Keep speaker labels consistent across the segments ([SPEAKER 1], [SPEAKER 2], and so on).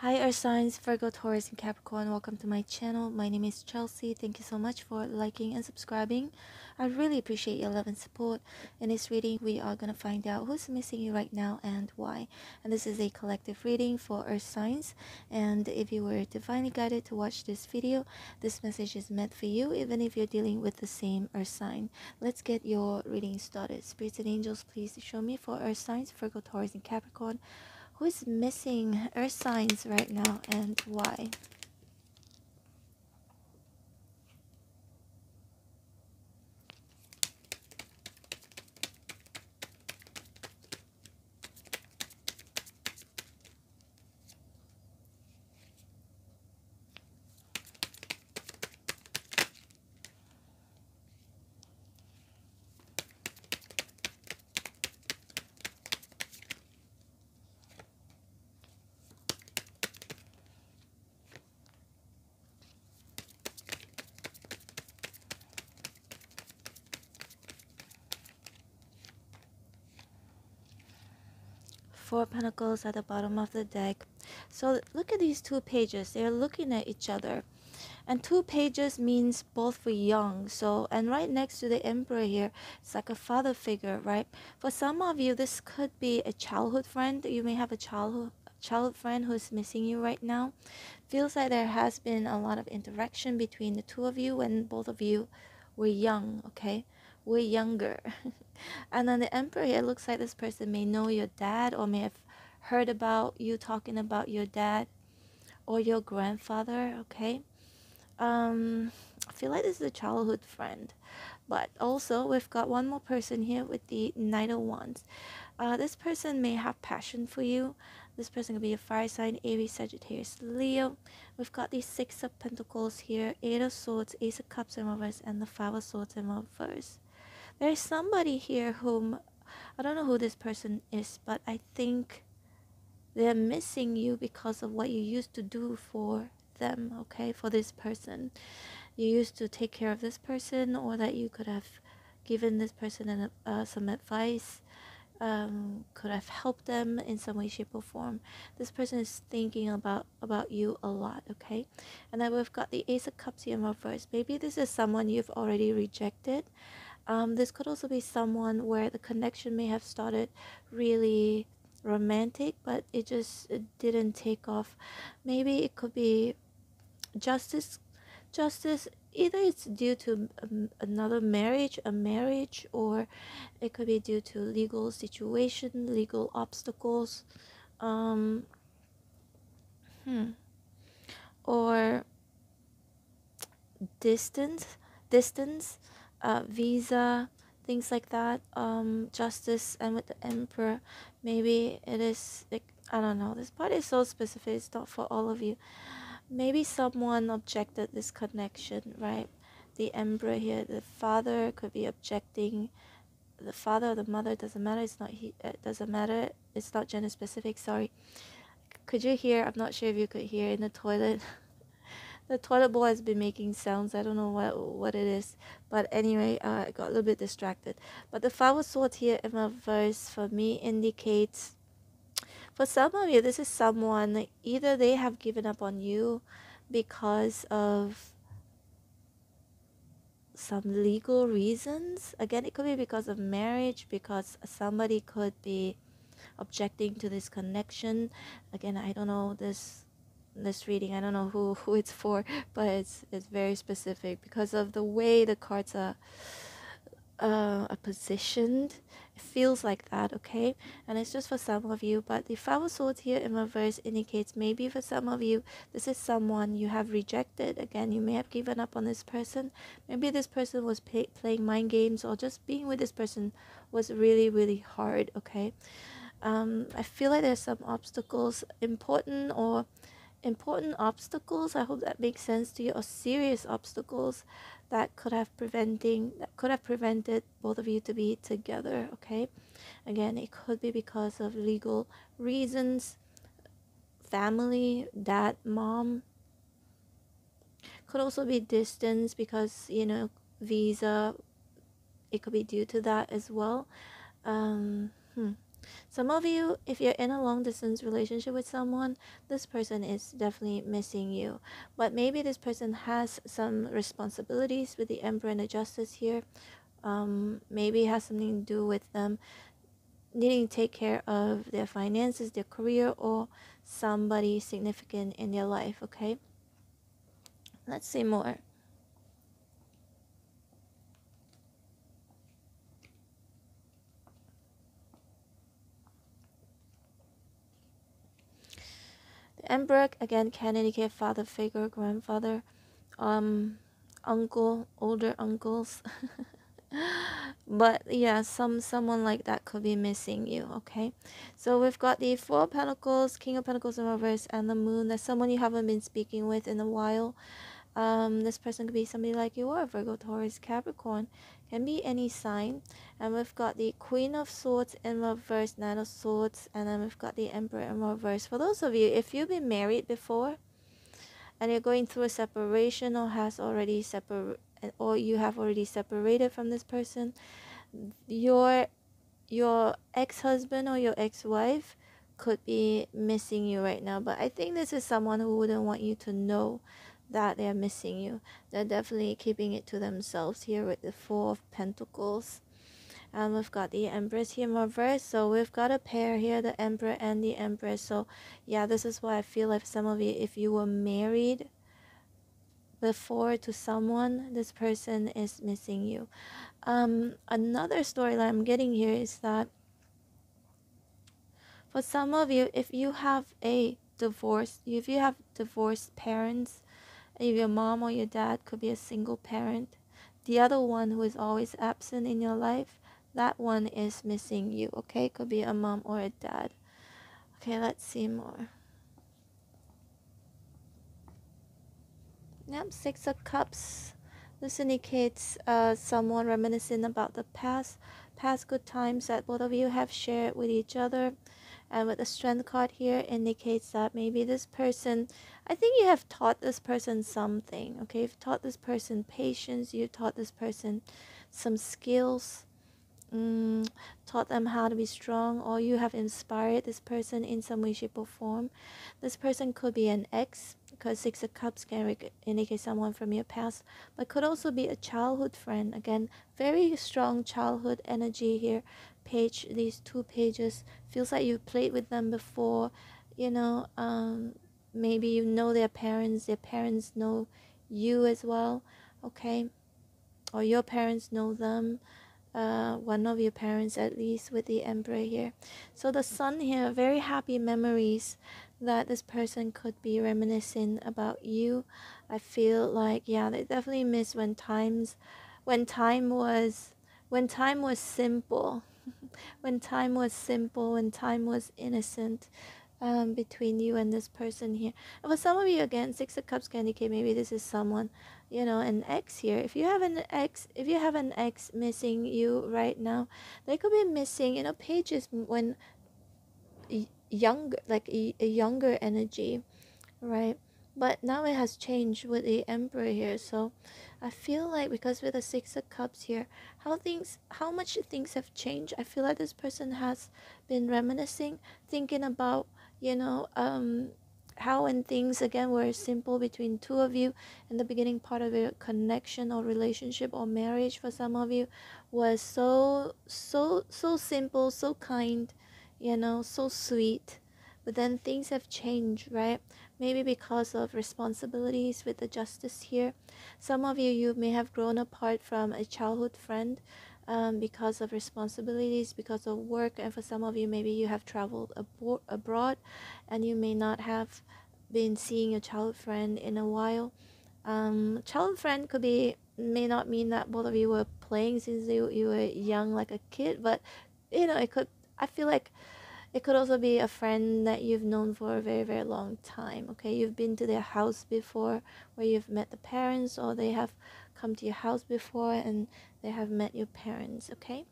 [SPEAKER 1] Hi Earth signs, Virgo, Taurus, and Capricorn. Welcome to my channel. My name is Chelsea. Thank you so much for liking and subscribing. I really appreciate your love and support. In this reading, we are going to find out who's missing you right now and why. And this is a collective reading for Earth signs. And if you were divinely guided to watch this video, this message is meant for you, even if you're dealing with the same Earth sign. Let's get your reading started. Spirits and angels, please show me for Earth signs, Virgo, Taurus, and Capricorn who is missing earth signs right now and why? Four Pentacles at the bottom of the deck. So look at these two pages. They're looking at each other. And two pages means both for young. So, and right next to the Emperor here, it's like a father figure, right? For some of you, this could be a childhood friend. You may have a childhood child friend who's missing you right now. Feels like there has been a lot of interaction between the two of you when both of you were young, okay? We're younger. and then the emperor here looks like this person may know your dad or may have heard about you talking about your dad or your grandfather okay? Um i feel like this is a childhood friend. But also we've got one more person here with the knight of wands. Uh, this person may have passion for you. This person could be a fire sign aries sagittarius leo. We've got the six of pentacles here eight of swords ace of cups in reverse and the five of swords in reverse there's somebody here whom I don't know who this person is, but I think they're missing you because of what you used to do for them, okay, for this person. You used to take care of this person, or that you could have given this person an, uh, some advice, um, could have helped them in some way, shape, or form. This person is thinking about about you a lot, okay? And then we've got the Ace of Cups here in reverse. Maybe this is someone you've already rejected um, this could also be someone where the connection may have started really romantic, but it just it didn't take off. Maybe it could be justice. Justice either it's due to um, another marriage, a marriage, or it could be due to legal situation, legal obstacles, um, hmm, or distance, distance uh, visa things like that um justice and with the emperor maybe it is like i don't know this part is so specific it's not for all of you. Maybe someone objected this connection right? The emperor here the father could be objecting the father or the mother doesn't matter it's not he it doesn't matter it's not gender specific sorry. Could you hear i'm not sure if you could hear in the toilet the toilet bowl has been making sounds. I don't know what what it is, but anyway, uh, I got a little bit distracted. But the flower sword here in my verse for me indicates, for some of you, this is someone either they have given up on you because of some legal reasons. Again, it could be because of marriage, because somebody could be objecting to this connection. Again, I don't know this this reading. I don't know who, who it's for, but it's it's very specific because of the way the cards are uh, are positioned. It feels like that, okay? And it's just for some of you. But the Five of Swords here in reverse indicates maybe for some of you, this is someone you have rejected. Again, you may have given up on this person. Maybe this person was playing mind games or just being with this person was really, really hard, okay? Um, I feel like there's some obstacles, important or important obstacles. I hope that makes sense to you or serious obstacles that could have preventing that could have prevented both of you to be together okay? Again it could be because of legal reasons family dad mom. Could also be distance because you know visa it could be due to that as well. Um hmm. Some of you, if you're in a long distance relationship with someone, this person is definitely missing you. But maybe this person has some responsibilities with the Emperor and the Justice here. Um, maybe has something to do with them needing to take care of their finances, their career, or somebody significant in their life, okay? Let's see more. The again can indicate father figure, grandfather, um, uncle, older uncles. but yeah some someone like that could be missing you okay? So we've got the four of pentacles king of pentacles in reverse and the moon. That's someone you haven't been speaking with in a while um, this person could be somebody like you or Virgo, Taurus, Capricorn, can be any sign. And we've got the Queen of Swords in reverse, Nine of Swords, and then we've got the Emperor in reverse. For those of you, if you've been married before and you're going through a separation or has already separated, or you have already separated from this person, your your ex-husband or your ex-wife could be missing you right now. But I think this is someone who wouldn't want you to know that they're missing you. They're definitely keeping it to themselves here with the Four of Pentacles. And we've got the Empress here in reverse. So we've got a pair here, the Emperor and the Empress. So yeah, this is why I feel like some of you, if you were married before to someone, this person is missing you. Um, another storyline I'm getting here is that for some of you, if you have a divorce, if you have divorced parents, if your mom or your dad could be a single parent, the other one who is always absent in your life, that one is missing you, okay? Could be a mom or a dad. Okay, let's see more. Yep, Six of Cups. This indicates uh, someone reminiscing about the past, past good times that both of you have shared with each other. And with the Strength card here indicates that maybe this person I think you have taught this person something, okay? You've taught this person patience, you taught this person some skills, mm, taught them how to be strong, or you have inspired this person in some way, shape, or form. This person could be an ex, because Six of Cups can indicate someone from your past, but could also be a childhood friend. Again, very strong childhood energy here. Page, these two pages, feels like you played with them before, you know, um, maybe you know their parents their parents know you as well okay? Or your parents know them uh, one of your parents at least with the emperor here. So the sun here very happy memories that this person could be reminiscing about you. I feel like yeah they definitely miss when times when time was when time was simple. When time was simple when time was innocent um, between you and this person here. And for some of you, again, Six of Cups can indicate maybe this is someone, you know, an ex here. If you have an ex, if you have an ex missing you right now, they could be missing, you know, pages when younger, like a, a younger energy, right? But now it has changed with the Emperor here, so I feel like because with the Six of Cups here, how things, how much things have changed. I feel like this person has been reminiscing, thinking about you know um how when things again were simple between two of you in the beginning part of a connection or relationship or marriage for some of you was so so so simple so kind you know so sweet. But then things have changed right? Maybe because of responsibilities with the justice here. Some of you you may have grown apart from a childhood friend um, because of responsibilities, because of work, and for some of you, maybe you have traveled abo- abroad and you may not have been seeing your child friend in a while. Um, child friend could be may not mean that both of you were playing since you, you were young, like a kid, but you know, it could. I feel like it could also be a friend that you've known for a very very long time okay you've been to their house before where you've met the parents or they have come to your house before and they have met your parents, okay?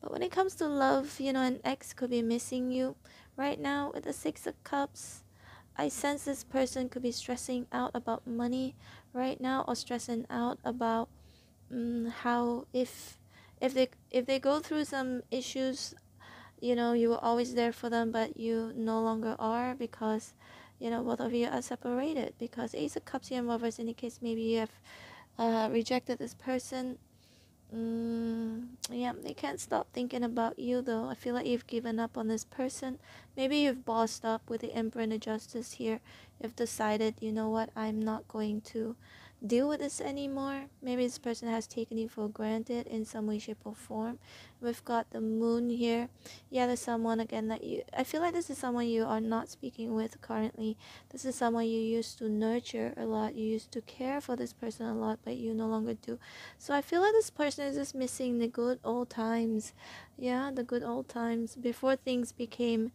[SPEAKER 1] But when it comes to love, you know, an ex could be missing you. Right now, with the Six of Cups, I sense this person could be stressing out about money right now or stressing out about um, how if if they if they go through some issues you know you were always there for them but you no longer are because you know both of you are separated because ace of cups here in reverse indicates maybe you have uh, rejected this person. Mm, yeah they can't stop thinking about you though. I feel like you've given up on this person. Maybe you've bossed up with the emperor and the justice here. You've decided you know what i'm not going to deal with this anymore. Maybe this person has taken you for granted in some way, shape, or form. We've got the moon here. Yeah, there's someone again that you. I feel like this is someone you are not speaking with currently. This is someone you used to nurture a lot. You used to care for this person a lot, but you no longer do. So I feel like this person is just missing the good old times. Yeah, the good old times before things became.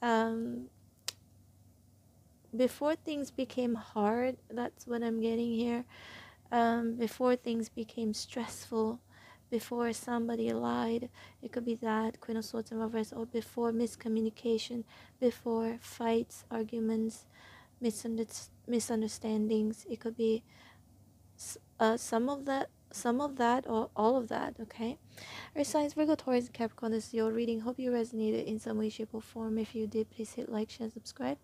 [SPEAKER 1] Um, before things became hard that's what i'm getting here um, before things became stressful before somebody lied it could be that queen of swords and reverse or before miscommunication before fights arguments misunderstandings it could be uh, some of that some of that or all of that okay? Earth signs Virgo Taurus Capricorn this is your reading. Hope you resonated in some way shape or form. If you did please hit like share subscribe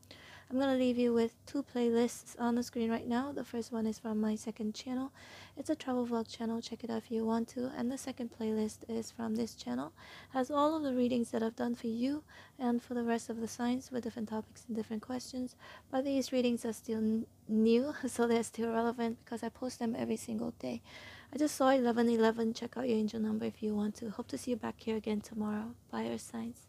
[SPEAKER 1] I'm going to leave you with two playlists on the screen right now. The first one is from my second channel. It's a travel vlog channel. Check it out if you want to. And the second playlist is from this channel. Has all of the readings that I've done for you and for the rest of the signs with different topics and different questions. But these readings are still new, so they're still relevant because I post them every single day. I just saw 1111. Check out your angel number if you want to. Hope to see you back here again tomorrow. Bye, Earth Signs.